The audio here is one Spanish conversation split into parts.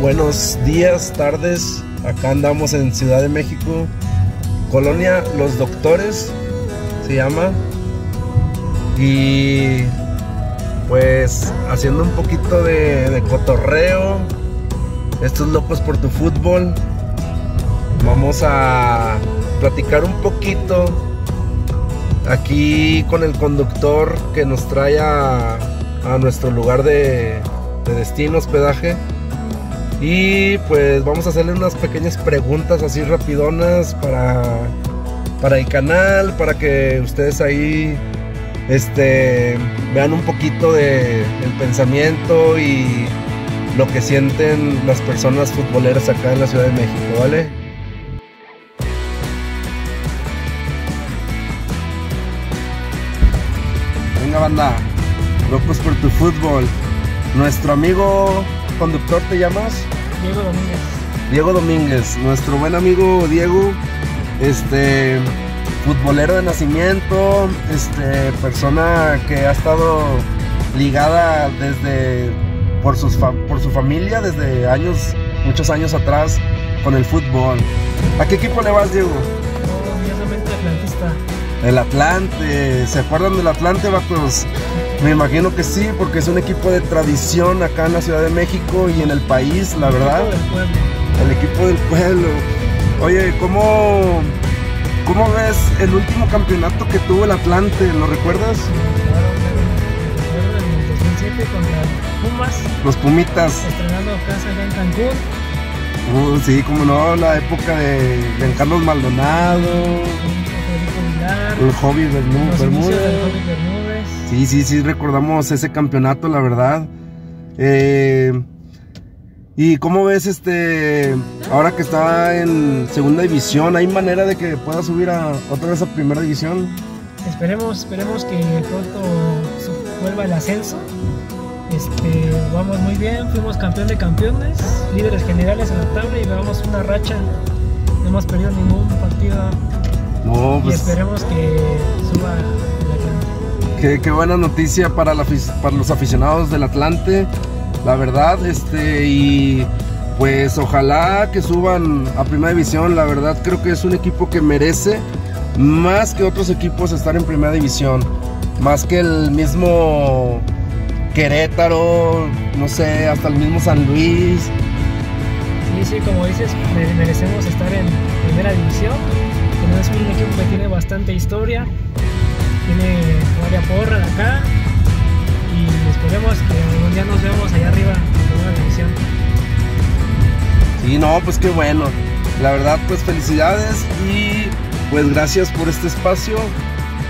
Buenos días, tardes. Acá andamos en Ciudad de México, Colonia Los Doctores, se llama. Y pues haciendo un poquito de, de cotorreo. Estos locos por tu fútbol. Vamos a platicar un poquito aquí con el conductor que nos trae a, a nuestro lugar de, de destino, hospedaje. Y pues vamos a hacerle unas pequeñas preguntas así rapidonas para, para el canal, para que ustedes ahí este, vean un poquito de pensamiento y lo que sienten las personas futboleras acá en la Ciudad de México, ¿vale? Venga banda, locos por tu fútbol. Nuestro amigo conductor te llamas? Diego Domínguez. Diego Domínguez, nuestro buen amigo Diego, este futbolero de nacimiento, este persona que ha estado ligada desde por sus por su familia desde años, muchos años atrás con el fútbol. ¿A qué equipo le vas, Diego? Orgullosamente atlantista. El Atlante, ¿se acuerdan del Atlante, vatos? Me imagino que sí, porque es un equipo de tradición acá en la Ciudad de México y en el país, la verdad. Todo del pueblo. El equipo del pueblo. Oye, ¿cómo, ¿cómo ves el último campeonato que tuvo el Atlante? ¿Lo recuerdas? Jugaron en en el 2007 contra Pumas, Los Pumitas. estrenando casa allá en Cancún. Uh, sí, como no, la época de Carlos Maldonado, con Federico Vilar. el hobby Bermúdez. Sí, sí, sí, recordamos ese campeonato, la verdad. Eh, ¿Y cómo ves este, ahora que está en segunda división, hay manera de que pueda subir a otra vez a primera división? Esperemos, esperemos que pronto vuelva el ascenso. Este, vamos muy bien, fuimos campeón de campeones, líderes generales en la tabla y llevamos una racha. No hemos perdido ningún partido No, y pues esperemos que suba. Qué, buena noticia para, los aficionados del Atlante, la verdad, este, y pues ojalá que suban a primera división, la verdad creo que es un equipo que merece más que otros equipos estar en primera división, más que el mismo Querétaro, no sé, hasta el mismo San Luis. Sí, sí, como dices, me- merecemos estar en primera división. Que es un equipo que tiene bastante historia, tiene varias porra de acá. Y esperemos que algún día nos veamos allá arriba en primera división. Sí, no, pues qué bueno. La verdad, pues felicidades y pues gracias por este espacio.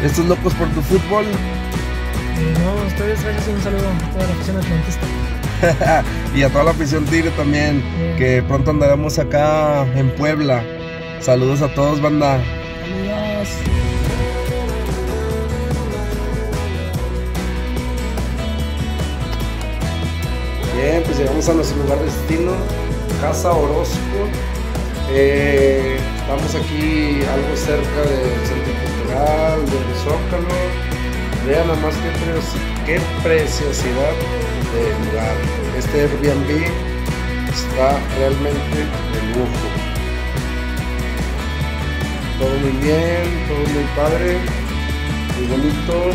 Estos locos por tu fútbol. Eh, no, ustedes gracias y un saludo a toda la afición atlantista. y a toda la afición Tigre también, Bien. que pronto andaremos acá en Puebla. Saludos a todos, banda. Saludos. Llegamos a nuestro lugar de destino, Casa Orozco. Eh, estamos aquí algo cerca del Centro Cultural, del Zócalo. Vean nada más qué preciosidad de lugar. Este Airbnb está realmente de lujo. Todo muy bien, todo muy padre, muy bonito.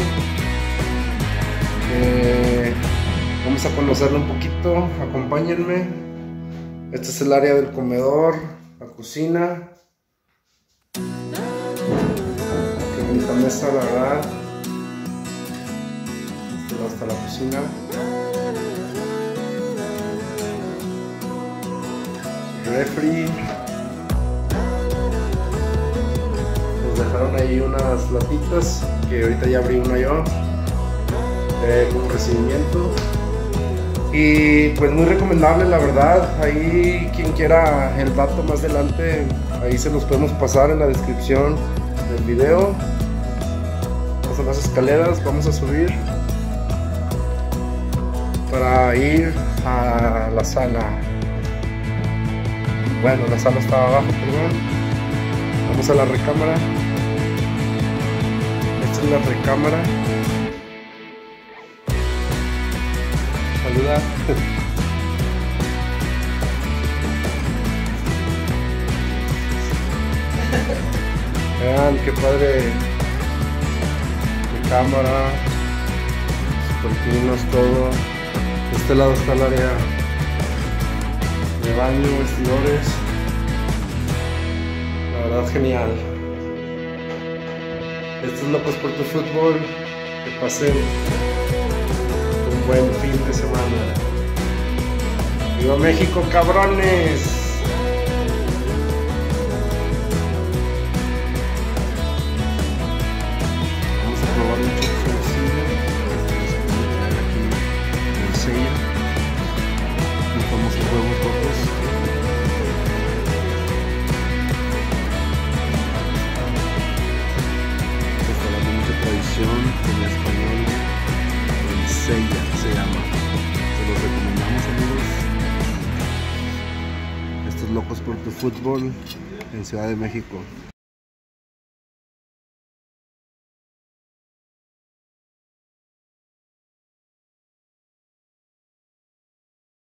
Eh, Vamos a conocerlo un poquito, acompáñenme. Este es el área del comedor, la cocina. Qué bonita mesa, la verdad. Este lado está la cocina. Refri. Nos dejaron ahí unas latitas, que ahorita ya abrí una yo. como recibimiento. Y pues muy recomendable, la verdad. Ahí quien quiera el dato más adelante, ahí se los podemos pasar en la descripción del video. Estas son las escaleras, vamos a subir para ir a la sala. Bueno, la sala estaba abajo, perdón. Vamos a la recámara. Esta es la recámara. ayudar. Vean qué padre mi cámara, cortinas, todo. De este lado está el área de baño, vestidores. La verdad genial. Esto es Locos por tu Fútbol. Que pasen Restaurante mucha tradición en español. El Sella locos por tu fútbol en Ciudad de México.